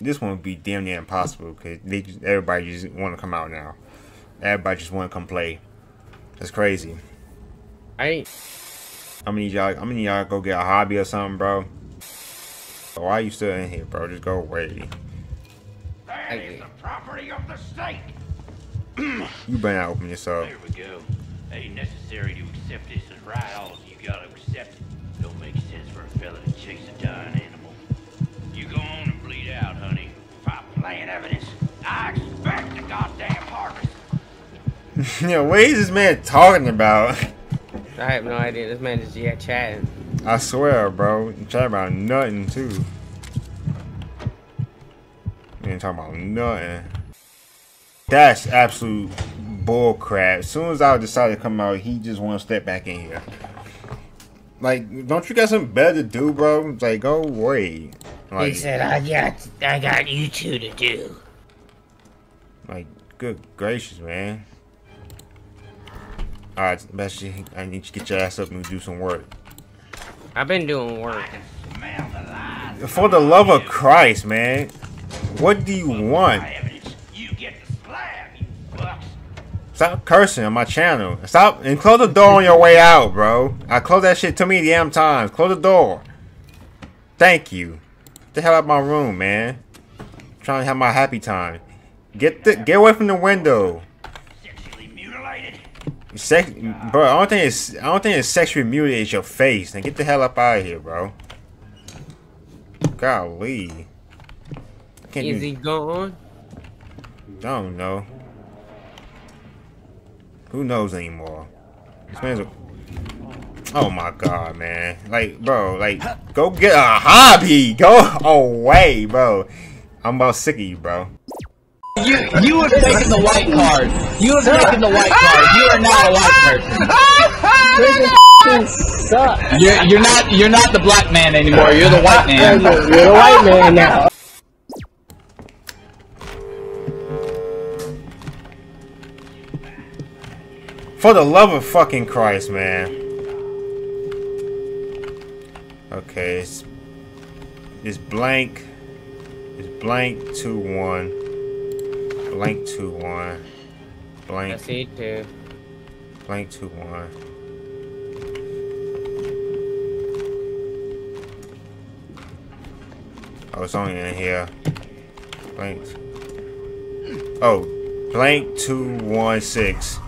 this one would be damn near impossible because they just, everybody just want to come out now. Everybody just want to come play. That's crazy. I I mean, y'all. I mean, y'all go get a hobby or something, bro. Why are you still in here, bro? Just go away. That is the property of the state. You better not open this up. There we go. Ain't necessary to accept this as right. All If I evidence, I expect a goddamn harvest. yeah, what is this man talking about? I have no idea. This man is yeah chatting. I swear, bro. You Chat about nothing too. You ain't talking about nothing. That's absolute bull crap. As soon as I decided to come out, he just want to step back in here. Like, don't you got something better to do, bro? Like, go away. Like, He said, I got, I got you two to do. Like, good gracious, man. Alright, best I need you to get your ass up and do some work. I've been doing work. The. For the love of Christ, man. What do you want? You get the slab, you. Stop cursing on my channel. Stop and close the door on your way out, bro. I close that shit too many damn times. Close the door. Thank you. Get the hell out of my room, man. trying to have my happy time. Get the get away from the window. Sexually mutilated. Sex, bro. I don't think it's I don't think it's sexually mutilated. It's your face. Now get the hell up out of here, bro. Golly. I can't Is even, he gone? I don't know. Who knows anymore? This man's a... Oh my god, man. Like, bro, like, go get a hobby. Go away, bro. I'm about sick of you, bro. You you have taken the white card. You have taken the white card. You are not a white person. You're, you're not you're not the black man anymore. You're the white man. You're a white man now. For the love of fucking Christ, man. Okay, it's, it's blank. It's blank two one. Blank two one. Blank That's it too. blank two one. Oh, it's only in here. Blank. Oh, blank two one six.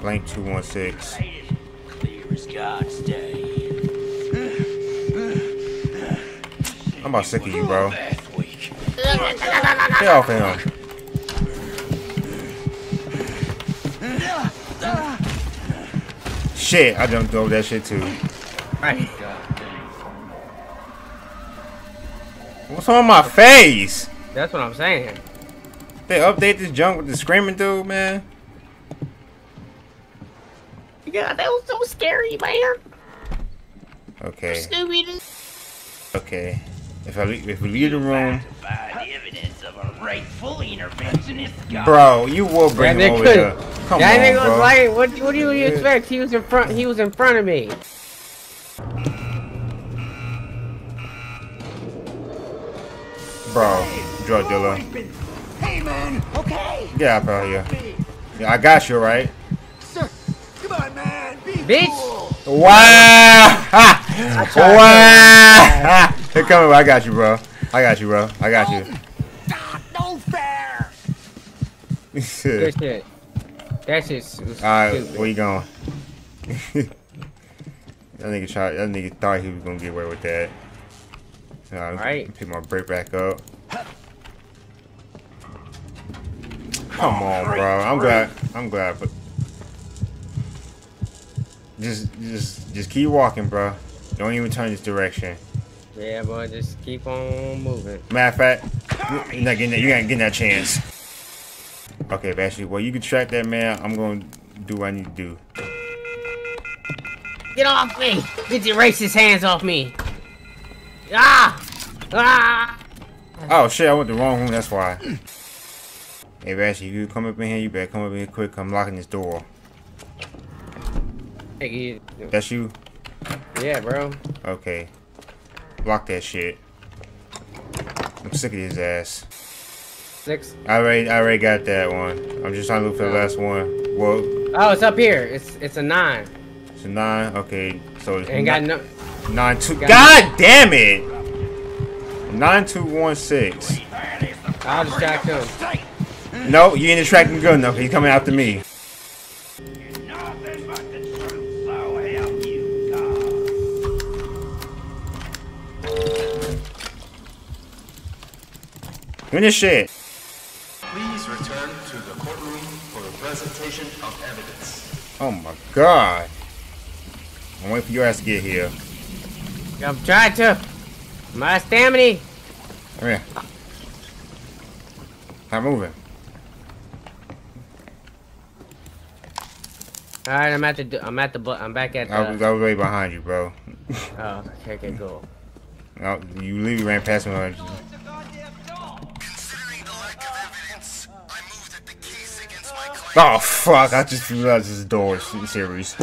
Blank two one six. Clear as God's day. I'm about sick of you, bro. Get off him. Shit, I jumped over that shit too. Right. What's on my face? That's what I'm saying. They update this junk with the screaming dude, man. Yeah, that was so scary, man. Okay, Scooby okay. If I if we leave the room, By the evidence of a rightful interventionist God. bro, you will bring That him over here. Come that on, nigga was like, what, what do you expect? He was in front. He was in front of me. Bro, drug dealer. Hey, man. Okay. Get out of here. Yeah, I got you right. Sir, come on, man. Be Bitch. cool. Wow! Wow! Here come I got you, bro. I got you, bro. I got you. No fair. Good shit. That shit was Alright, stupid. where you going? that nigga tried. That nigga thought he was gonna get away with that. Alright, Right. pick my brake back up. Come on, bro. I'm glad. I'm glad, but just, just, just keep walking, bro. Don't even turn this direction. Yeah, boy, just keep on moving. Matter of fact, you're not getting that. You ain't getting that chance. Okay, Bashley. Well, you can track that man. I'm gonna do what I need to do. Get off me! Get your racist hands off me! Ah! Ah! Oh shit, I went the wrong room, that's why. Hey Bashy, you come up in here, you better come up in here quick. I'm locking this door. Hey, you- That's you? Yeah, bro. Okay. Lock that shit. I'm sick of his ass. Six. I already, I already got that one. I'm just trying to look for the last one. Whoa. Oh, it's up here. It's it's a nine. it's a nine. Okay, so it's Ain't got no. nine two. God damn it! Nine two one six. I'll distract him. No, you ain't attracting good enough. He's coming after me. Give me this shit. Please return to the courtroom for the presentation of evidence. Oh my god. I'm waiting for your ass to get here. I'm trying to. My stamina. Come here. Stop moving. All right, I'm at the. I'm at the. bu- I'm back at I was, the. I was right behind you, bro. Oh, okay, okay, cool. No, oh, you literally ran past me. Oh fuck! I just realized this door is serious. a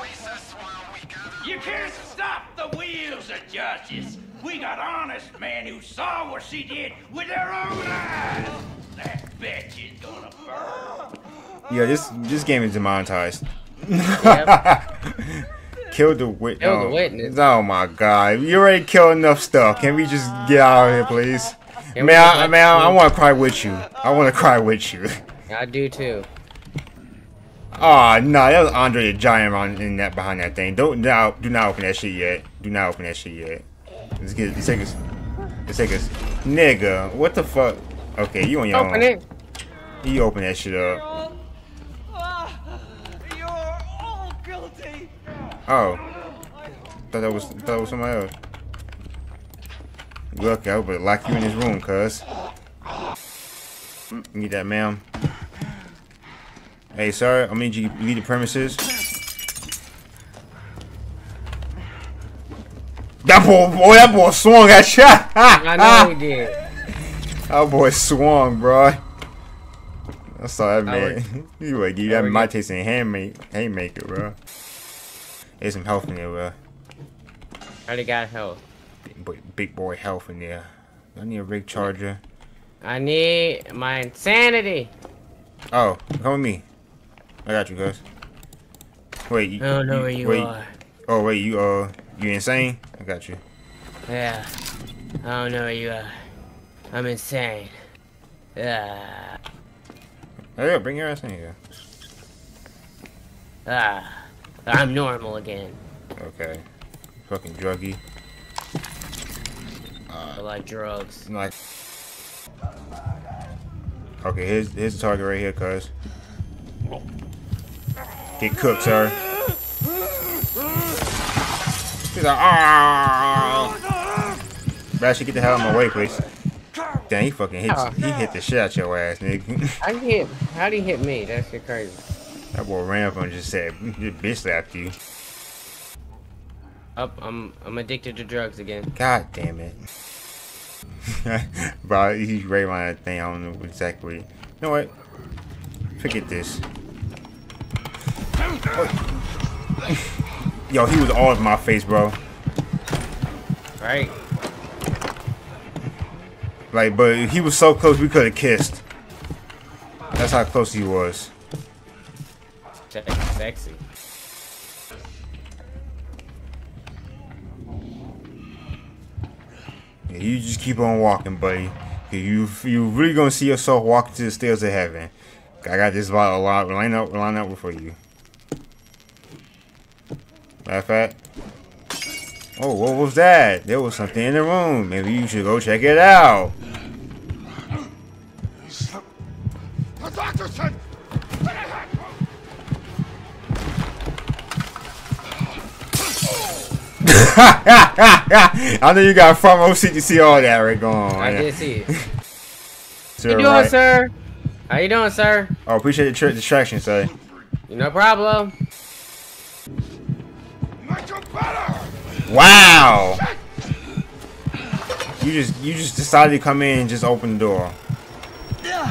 recess while we gather. You can't stop the wheels of justice. We got honest men who saw what she did with their own eyes. That bitch is gonna burn. Yeah, this this game is demonetized. Yep. Kill the witness. Kill the oh. witness. Oh my god, you already killed enough stuff. Can we just get out of here, please? Can we Man, just I, let- man, I want to cry with you. I want to cry with you. I do too. Oh no, that was Andre the Giant on in that behind that thing. Don't now, do not open that shit yet. Do not open that shit yet. Let's get let's take us. Let's take us. Nigga, what the fuck? Okay, you on your Open own. it. You open that shit up. You're all guilty. Oh. Thought that was thought that was somebody else. Look, I would lock you in this room, cuz. Mm, Need that, ma'am. Hey, sir, I need you leave the premises. That boy, boy, that boy swung at you. I know he did. That boy swung, bro. I saw that man. you like you that my get- tasting handmade haymaker, bro. There's some health in there, bro. I already got health. Big boy, big boy health in there. I need a rig charger. I need my insanity. Oh, come with me. I got you, guys. Wait, you, I don't know where you wait, are. Oh wait, you uh, you insane? I got you. Yeah. I don't know where you are. I'm insane. Ah. Hey, yeah, bring your ass in here. Ah. I'm normal again. Okay. Fucking druggy. I like drugs. Like. Okay, here's here's the target right here, cuz. Get cooked, sir. He's like, ah. Bash, get the hell out of my way, please. Damn, he fucking hit Oh. he hit the shit out your ass, nigga. You hit? How do you hit me? That shit crazy. that boy ran up and just said, "Just bitch slapped you." Up, I'm I'm addicted to drugs again. God damn it. Bro, he's right around that thing. I don't know exactly. You know what? Forget this. Yo, he was all in my face, bro. Right? Like, but he was so close we could have kissed. That's how close he was. Sexy. Yeah, you just keep on walking, buddy. You you really gonna see yourself walking to the stairs of heaven. I got this bottle line line up line up for you. Matter of fact. Oh, what was that? There was something in the room. Maybe you should go check it out. The doctor said. I know you got front row seat to see all that right going on. I did see it. Sir, How you doing, right. sir? How you doing, sir? Oh, appreciate the distraction, sir. No problem. Make him better. Wow. You just you just decided to come in and just open the door.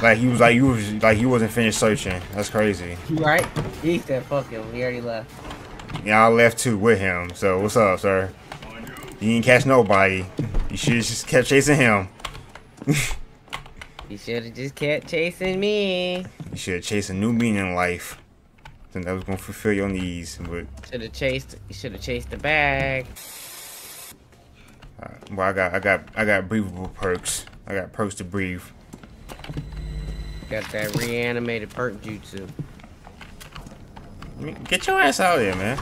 Like he was like you was like you wasn't finished searching. That's crazy. Right? He said fuck him. He already left. Yeah, I left too with him. So what's up, sir? You didn't catch nobody. You You should have just kept chasing him. You should have just kept chasing me. You should have chased a new meaning in life. Then that was gonna fulfill your needs. But Should have chased. You should have chased the bag. uh, well, I got, I got, I got breathable perks. I got perks to breathe. Got that reanimated perk jutsu. Get your ass out of there, man.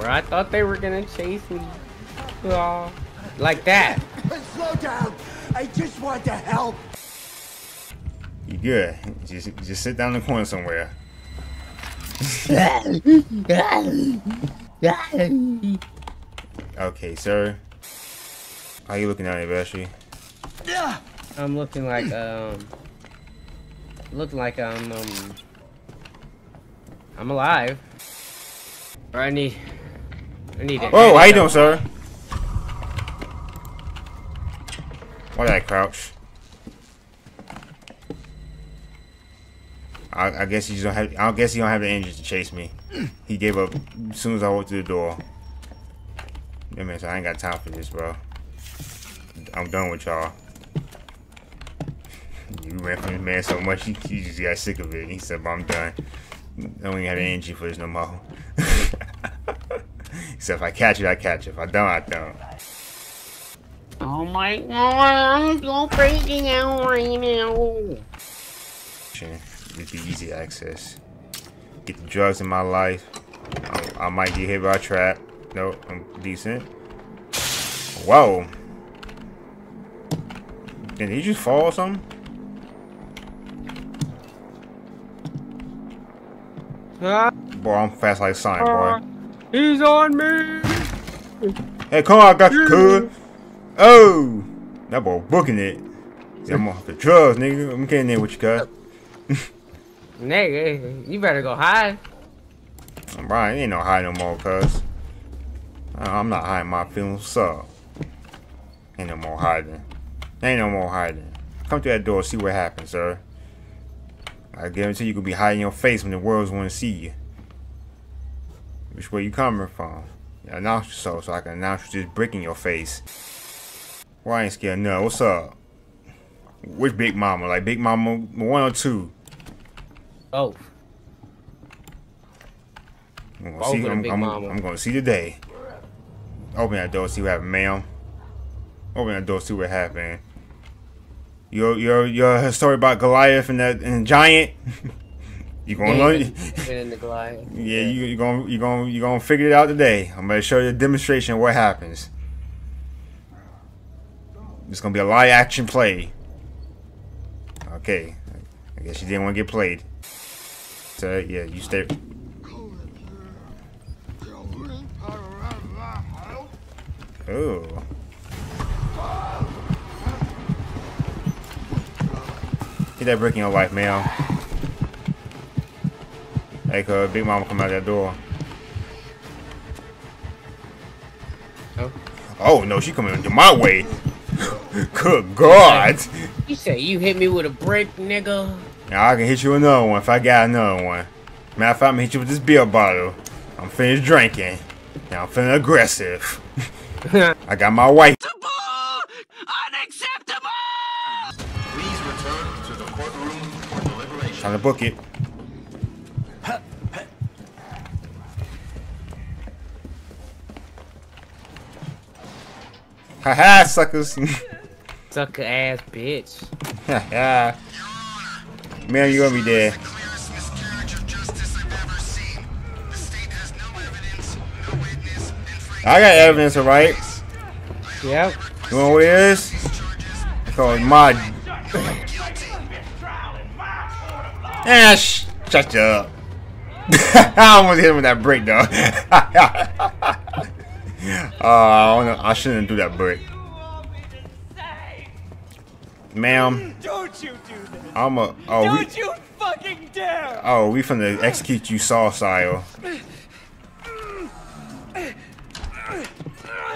Bro, I thought they were gonna chase me. Aw. Like that. Slow down. I just want to help. You good? Just, just sit down in the corner somewhere. Okay, sir. How you looking at it, Bashi? I'm looking like um looking like I'm um I'm alive. Or I need I need it. Oh, how you doing, sir? Why did I crouch? I, I guess you don't have. I guess you don't have the energy to chase me. He gave up as soon as I walked through the door. Yeah, man, so I ain't got time for this, bro. I'm done with y'all. You ran from this man so much, he, you just got sick of it. He said, "But I'm done. I don't even have the energy for this no more." he said, "If I catch it, I catch it. If I don't, I don't." Oh my god, I'm so freaking out right now. Be easy access. Get the drugs in my life. I, I might get hit by a trap. Nope, I'm decent. Whoa. Did he just fall or something? Ah, Boy, I'm fast like Sonic, boy. he's on me. Hey, come on, I got you, cuz. Oh! That boy booking it. See, I'm off the drugs, nigga. I'm getting in with you, cuz. Nigga, you better go hide. Right, ain't no high no more, cuz. Uh, I'm not hiding my feelings. Up? Ain't no more hiding. Ain't no more hiding. Come to that door, see what happens, sir. I guarantee you could be hiding your face when the worlds want to see you. Which way you coming from? Announce yourself so I can announce you just bricking your face. Well, I ain't scared no. What's up? Which Big Mama? Like Big Mama 1 or 2? Oh, I'm gonna Both see. I'm, I'm-. I'm gonna see today. Open that door, see what happened, ma'am. Open that door, see what happened. Your your your story about Goliath and that and giant. you gonna learn? been in the Goliath. Yeah, you you gonna you gonna you gonna figure it out today. I'm gonna show you a demonstration of what happens. It's gonna be a live action play. Okay, I guess you didn't want to get played. So uh, yeah, you stay. Oh. Get that brick in your life, man. Hey, cuz Big Mama come out that door. Oh. Oh no, she coming into my way. Good God. You say you hit me with a brick, nigga? Now I can hit you another one if I got another one. Matter of fact, I'm gonna hit you with this beer bottle. I'm finished drinking. Now I'm feeling aggressive. I got my wife. Unacceptable! Please return to the courtroom for deliberation. Time to book it. Haha, suckers. Sucker ass bitch. Haha. Man, you're gonna be dead. clearest miscarriage of justice I've ever seen. The state has no evidence, no witness, and Frank I got evidence, alright? Yep. You know what it is? Called my. Ah, sh- shut up. I almost hit him with that brick, though. uh, I. I shouldn't do that brick. Ma'am, Don't you do that. I'm a. Oh, we, Don't you fucking dare. oh, we finna execute you saw style.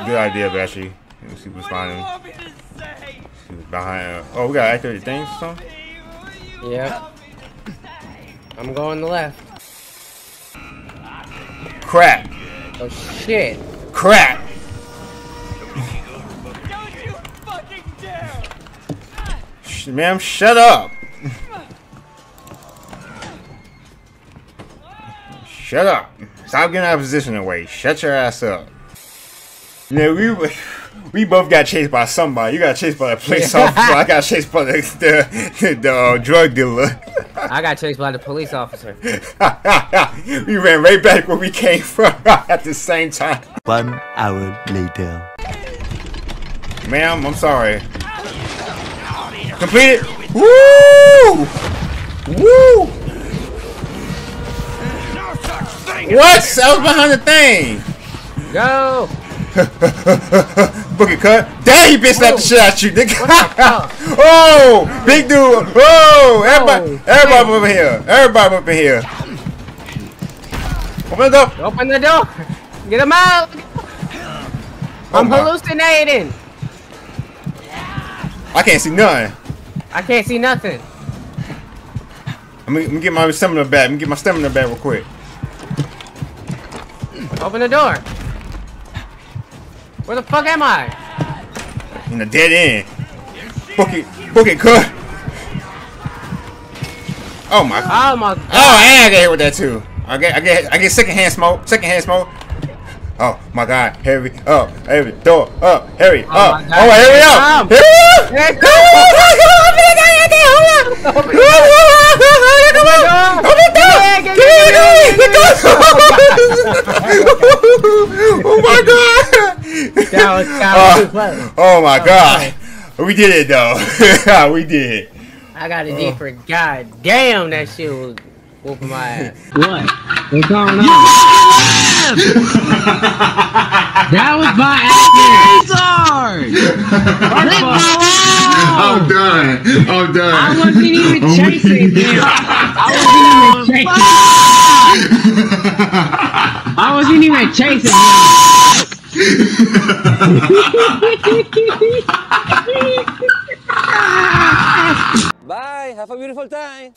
Good idea, Bashy. Let me see what's What behind him. want me to say? See what's behind. Uh, oh, we got activate things or something? Yep. I'm going to left. Crap. Oh shit. Crap. Sh- Ma'am, shut up. Shut up. Stop getting our position away. Shut your ass up. Yeah, we we both got chased by somebody. You got chased by the police officer. I got chased by the the, the uh, drug dealer. I got chased by the police officer. we ran right back where we came from at the same time. One hour later. Ma'am, I'm sorry. Completed. Woo! Woo! What? That was behind the thing. Go! Book it, cut. Damn, he bitch slapped the shit out you, nigga. oh, big dude. Oh, everybody, Oh, everybody up here. Everybody up in here. Open the door. Open the door! Get him out! Oh I'm my- hallucinating! I can't see nothing. I can't see nothing. Let me, let me get my stamina back. Let me get my stamina back real quick. Open the door. Where the fuck am I? In the dead end. Book it, book it, cut. Oh my. Oh my god. Oh, and I get hit with that too. I get, I get, I get second hand smoke. Second hand smoke. Oh my God! Hurry up! Hurry door up! Hurry Oh up! Oh, hurry up! Hurry up! Here it Oh my God! Too close. Oh my God! We did it though. we did. I got a deeper. God damn, that shit was whooping my ass. What? What's going on? that was my ass. Oh, I'm done. I'm done. I wasn't even oh, chasing him. I wasn't even chasing. I wasn't even chasing him. Bye. Have a beautiful time.